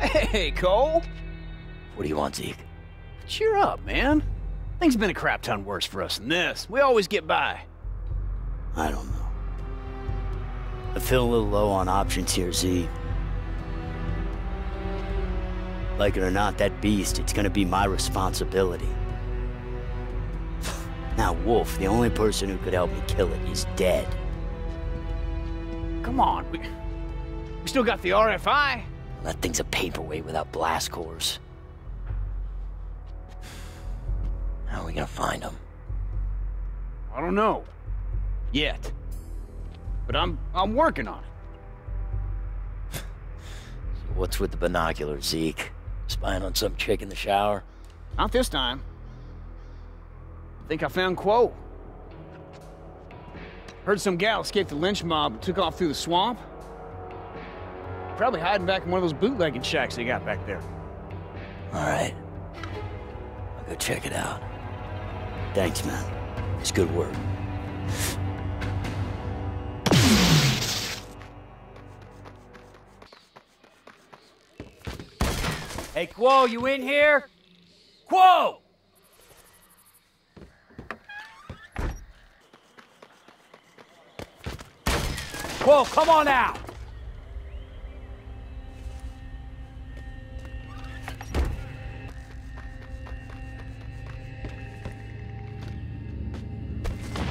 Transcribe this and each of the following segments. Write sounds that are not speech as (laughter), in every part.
Hey, Cole. What do you want, Zeke? Cheer up, man. Things have been a crap ton worse for us than this. We always get by. I don't know. I feel a little low on options here, Z. Like it or not, that beast, it's gonna be my responsibility. (sighs) Now, Wolfe, the only person who could help me kill it, is dead. Come on, we, we still got the RFI. That thing's a paperweight without blast cores. How are we gonna find him? I don't know. Yet. But I'm I'm working on it. (laughs) What's with the binoculars, Zeke? Spying on some chick in the shower? Not this time. I think I found Kuo. Heard some gal escaped the lynch mob and took off through the swamp. Probably hiding back in one of those bootlegging shacks they got back there. All right. I'll go check it out. Thanks, man. It's good work. Hey, Kuo, you in here? Kuo! Kuo, come on out!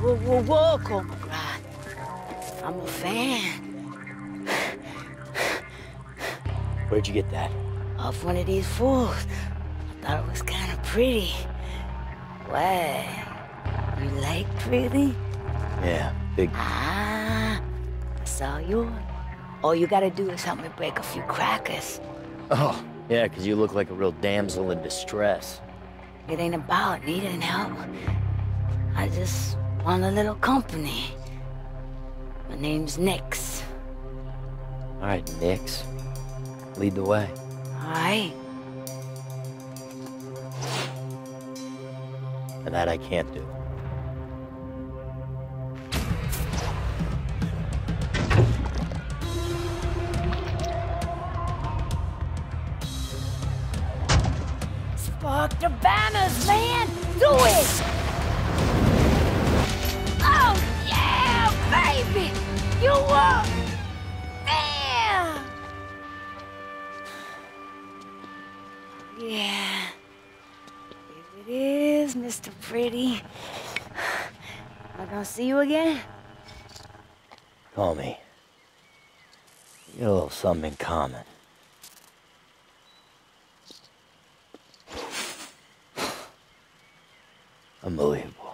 Whoa, whoa, whoa, McGrath. I'm a fan Where'd you get that? Off one of these fools. Thought it was kind of pretty. What? You like pretty? Yeah, big. Ah, that's all yours. All you gotta do is help me break a few crackers. Oh, yeah, because you look like a real damsel in distress. It ain't about needing help. I just want a little company. My name's Nix. All right, Nix. Lead the way. All right? And that I can't do. Spark the banners, man! Yeah. Here it is, Mr. Pretty. Am I gonna see you again? Call me. You got a little something in common. Unbelievable.